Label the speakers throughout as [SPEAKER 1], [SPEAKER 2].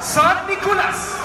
[SPEAKER 1] San Nicolas.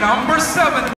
[SPEAKER 1] Number seven.